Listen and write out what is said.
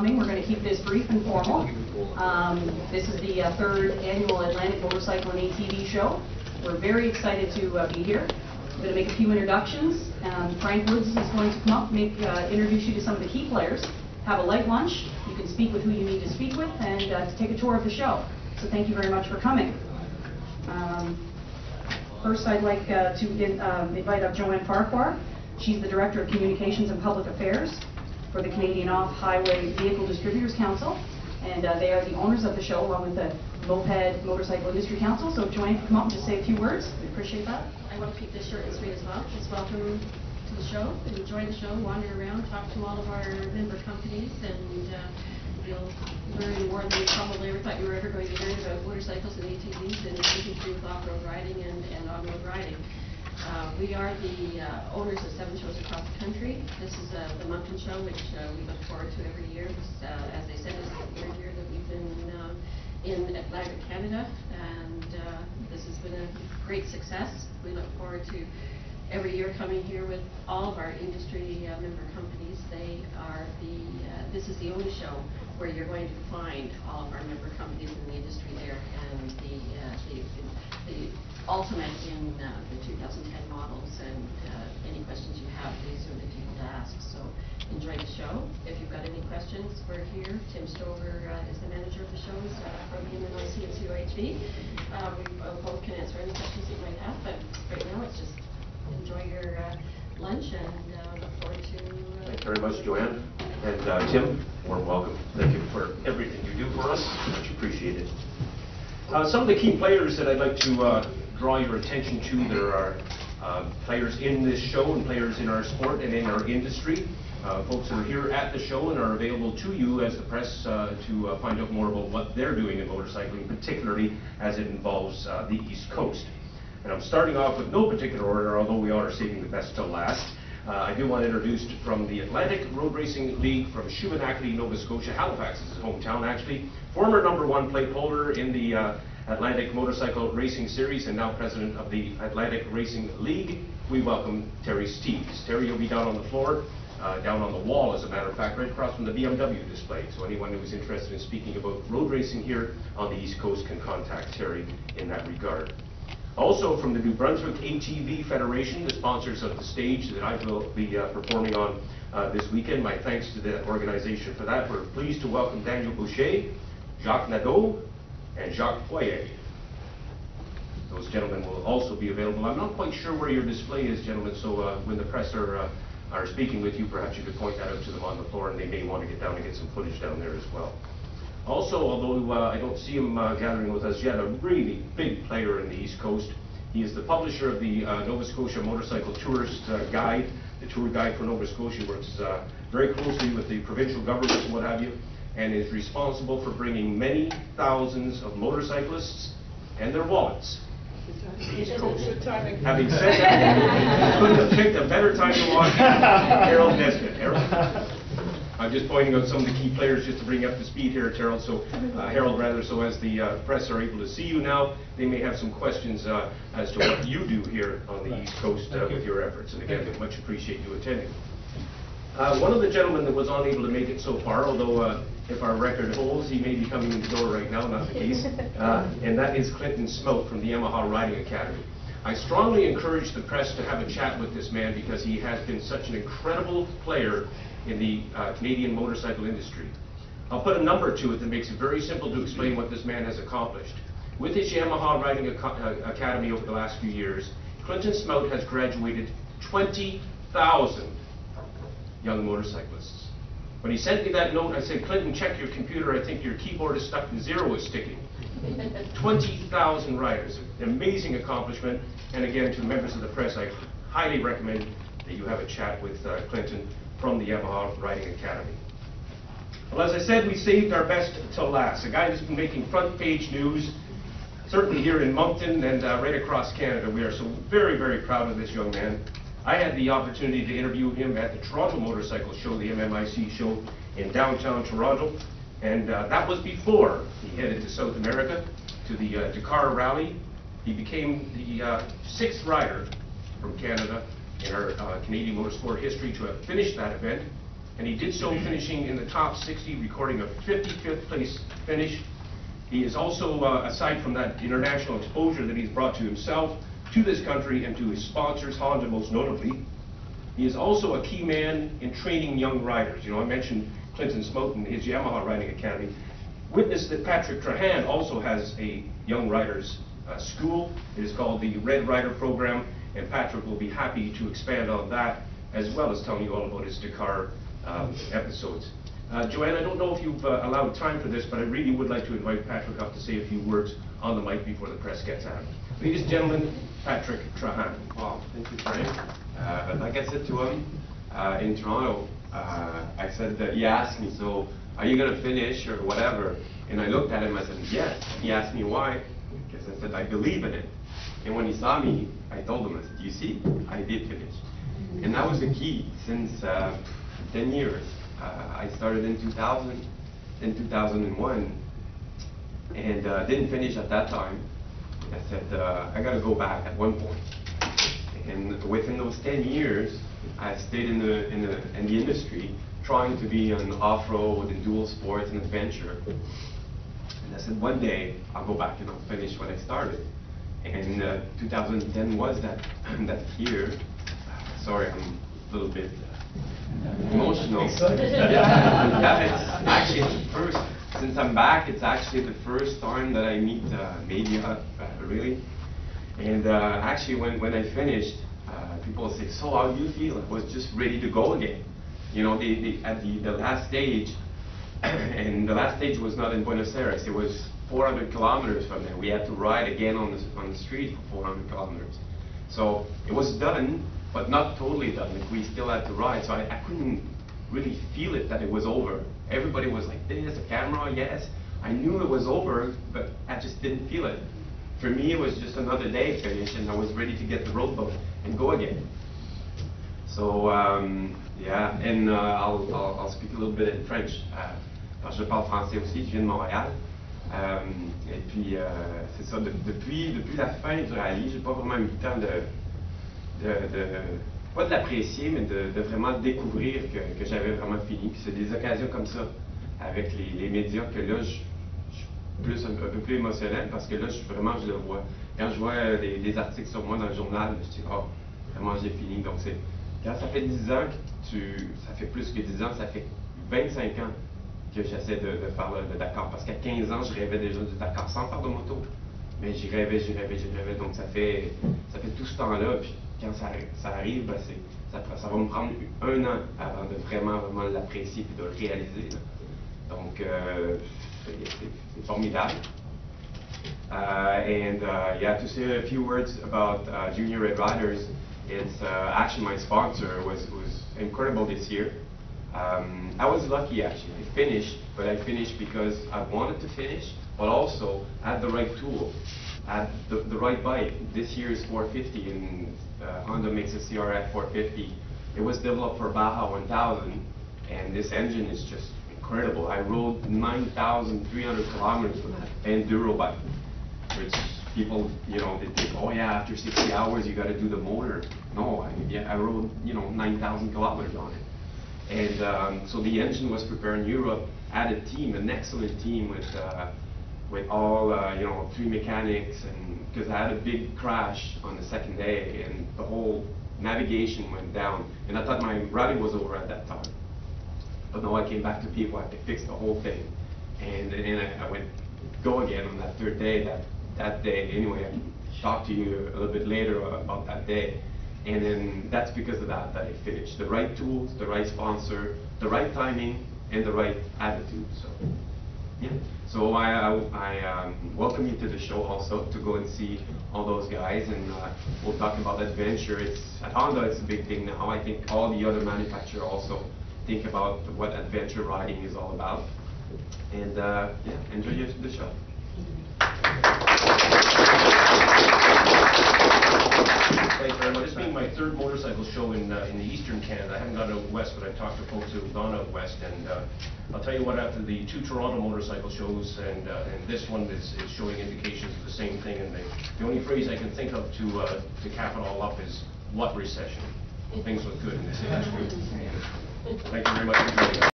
We're going to keep this brief and formal. Um, This is the uh, third annual Atlantic Motorcycle and ATV Show. We're very excited to uh, be here. I'm going to make a few introductions. Um, Frank Woods is going to come up, make, uh, introduce you to some of the key players, have a light lunch, you can speak with who you need to speak with, and uh, to take a tour of the show. So thank you very much for coming. Um, First, I'd like uh, to um, invite up Joanne Farquhar. She's the Director of Communications and Public Affairs for the Canadian Off-Highway Vehicle Distributors Council, and uh, they are the owners of the show, along with the Moped Motorcycle Industry Council. So Joanne, come up and just say a few words? We appreciate that. I want to keep this short and sweet as well. Just welcome to the show, enjoy the show, wander around, talk to all of our member companies, and uh, you'll learn more than you probably ever thought you were ever going to learn about motorcycles and ATVs and anything to do with off-road riding and and on-road riding. Uh, We are the uh, owners of seven shows across uh, Moncton Show, which uh, we look forward to every year. Uh, As they said, this is the third year that we've been um, in Atlantic Canada, and uh, this has been a great success. We look forward to every year coming here with all of our industry uh, member companies. They are the, uh, this is the only show where you're going to find all of our member companies in the industry there, and the, uh, the, the ultimate in uh, the 2010 models, and uh, any questions you have, these are the people to ask. So enjoy the show. If you've got any questions, we're here. Tim Stover uh, is the manager of the shows uh, from MMIC and COHV. Uh, We both can answer any questions you might have, but right now, it's just enjoy your uh, lunch and uh, look forward to. uh, very much, Joanne. And uh, Tim, warm welcome. Thank you for everything you do for us. Much appreciated. Some of the key players that I'd like to draw your attention to, there are uh, players in this show and players in our sport and in our industry. Uh, Folks that are here at the show and are available to you as the press uh, to find out more about what they're doing in motorcycling, particularly as it involves the East Coast. And I'm starting off with no particular order, although we are saving the best till last. Uh, I do want to introduce from the Atlantic Road Racing League from Shubenacadie, Nova Scotia. Halifax is his hometown, actually. Former number one plate holder in the uh, Atlantic Motorcycle Racing Series and now president of the Atlantic Racing League. We welcome Terry Steves. Terry, you'll be down on the floor, uh, down on the wall, as a matter of fact, right across from the BMW display. So anyone who is interested in speaking about road racing here on the East Coast can contact Terry in that regard. Also from the New Brunswick ATV Federation, the sponsors of the stage that I will be uh, performing on uh, this weekend. My thanks to the organization for that. We're pleased to welcome Daniel Boucher, Jacques Nadeau, and Jacques Poirier. Those gentlemen will also be available. I'm not quite sure where your display is, gentlemen, so uh, when the press are, uh, are speaking with you, perhaps you could point that out to them on the floor, and they may want to get down and get some footage down there as well. Also, although uh, I don't see him uh, gathering with us yet, a really big player in the East Coast. He is the publisher of the uh, Nova Scotia Motorcycle Tourist uh, Guide. The tour guide for Nova Scotia works uh, very closely with the provincial governments and what have you, and is responsible for bringing many thousands of motorcyclists and their wallets East Coast. Having said that, couldn't have picked a better time to watch Harold Nesbitt. Harold? I'm just pointing out some of the key players just to bring up to speed here, Harold, so, uh, Harold, rather, so as the uh, press are able to see you now, they may have some questions uh, as to what you do here on the East Coast uh, with your efforts. And again, we much appreciate you attending. Uh, One of the gentlemen that was unable to make it so far, although uh, if our record holds, he may be coming in the door right now, not the case, uh, and that is Clinton Smout from the Yamaha Riding Academy. I strongly encourage the press to have a chat with this man because he has been such an incredible player in the uh, Canadian motorcycle industry. I'll put a number to it that makes it very simple to explain what this man has accomplished. With his Yamaha Riding Aco- uh, Academy over the last few years, Clinton Smout has graduated 20,000 young motorcyclists. When he sent me that note, I said, Clinton, check your computer, I think your keyboard is stuck, the zero is sticking. 20,000 riders, an amazing accomplishment, and again, to the members of the press, I highly recommend you have a chat with uh, Clinton from the Yamaha Riding Academy. Well, as I said, we saved our best till last. A guy that's been making front page news, certainly here in Moncton and uh, right across Canada. We are so very, very proud of this young man. I had the opportunity to interview him at the Toronto Motorcycle Show, the MMIC show in downtown Toronto, and uh, that was before he headed to South America to the uh, Dakar Rally. He became the uh, sixth rider from Canada in our uh, Canadian motorsport history to have finished that event. and he did so finishing in the top 60, recording a 55th place finish. He is also, uh, aside from that international exposure that he's brought to himself, to this country, and to his sponsors, Honda most notably, he is also a key man in training young riders. You know, I mentioned Clinton Smoten, his Yamaha Riding Academy. Witness that Patrick Trahan also has a young riders uh, school. It is called the Red Rider Program, and Patrick will be happy to expand on that, as well as telling you all about his Dakar um, episodes. Uh, Joanne, I don't know if you've uh, allowed time for this, but I really would like to invite Patrick up to say a few words on the mic before the press gets out. Ladies and gentlemen, Patrick Trahan. Wow, thank you, Frank. Uh, like I said to him uh, in Toronto, uh, I said that he asked me, so are you going to finish or whatever? And I looked at him, I said, yes. He asked me why, because I said, I believe in it. And when he saw me, I told him, I said, you see, I did finish. And that was the key since uh, 10 years. Uh, I started in 2000, in 2001, and uh, didn't finish at that time. I said, uh, I got to go back at one point. And within those 10 years, I stayed in the, in the, in the industry trying to be an off-road and dual sports and adventure. And I said, one day, I'll go back and I'll finish what I started. And uh, 2010 was that, that year. Sorry, I'm a little bit uh, emotional. yeah, actually the first, since I'm back, it's actually the first time that I meet uh, media, uh, really. And uh, actually, when, when I finished, uh, people say, so how do you feel? I was just ready to go again. You know, the, the, at the, the last stage, and the last stage was not in Buenos Aires, it was 400 kilometers from there. We had to ride again on the, on the street for 400 kilometers. So it was done, but not totally done. Like, we still had to ride, so I, I couldn't really feel it that it was over. Everybody was like, this, a camera, yes. I knew it was over, but I just didn't feel it. For me, it was just another day finished, and I was ready to get the road book and go again. So, um, yeah, and uh, I'll, I'll, I'll speak a little bit in French. Uh, je parle français aussi, je viens de Montréal. Euh, et puis, euh, c'est ça, de- depuis, depuis la fin du rallye, j'ai pas vraiment eu le temps de, de, pas de l'apprécier, mais de, vraiment découvrir que, j'avais vraiment fini. Puis c'est des occasions comme ça, avec les, les médias, que là, je, suis plus, un, peu plus émotionnel, parce que là, je, vraiment, je le vois. Quand je vois des articles sur moi dans le journal, je dis, oh, vraiment, j'ai fini. Donc, c'est, quand ça fait 10 ans que tu, ça fait plus que 10 ans, ça fait 25 ans que j'essaie de, faire le, Dakar. Parce qu'à 15 ans, je rêvais déjà du Dakar sans faire de moto. Mais j'y rêvais, j'y rêvais, j'y rêvais. Donc ça fait, ça fait tout ce temps-là. Puis quand ça, ça arrive, ben, ça, ça va me prendre un an avant de vraiment, vraiment l'apprécier et de le réaliser. Donc euh, c'est formidable. Uh, and uh, yeah, to say a few words about uh, Junior Red Riders, it's uh, actually my sponsor was, was incredible this year. Um, I was lucky actually. I finished, but I finished because I wanted to finish, but also had the right tool, had the, the right bike. This year is 450, and uh, Honda makes a CRF 450. It was developed for Baja 1000, and this engine is just incredible. I rode 9,300 kilometers with that enduro bike, which people, you know, they think, oh yeah, after 60 hours you got to do the motor. No, I, yeah, I rode, you know, 9,000 kilometers on it. And um, so the engine was prepared in Europe, had a team, an excellent team with, uh, with all, uh, you know, three mechanics, and because I had a big crash on the second day, and the whole navigation went down, and I thought my rally was over at that time. But no, I came back to Piedmont, they fixed the whole thing. And then I, I went go again on that third day, that, that day. Anyway, I talked to you a little bit later about that day. And then that's because of that that I finished. The right tools, the right sponsor, the right timing, and the right attitude. So, yeah. So I, I, I um, welcome you to the show also to go and see all those guys, and uh, we'll talk about adventure. It's at Honda, it's a big thing now. I think all the other manufacturers also think about what adventure riding is all about. And uh, yeah, enjoy the show. Thank you very much. This being my third motorcycle show in, uh, in the eastern Canada, I haven't gone out west, but I've talked to folks who've gone out west, and uh, I'll tell you what, after the two Toronto motorcycle shows, and, uh, and this one is, is showing indications of the same thing, and the, the only phrase I can think of to, uh, to cap it all up is, what recession? Things look good in this industry. Thank you very much for joining us.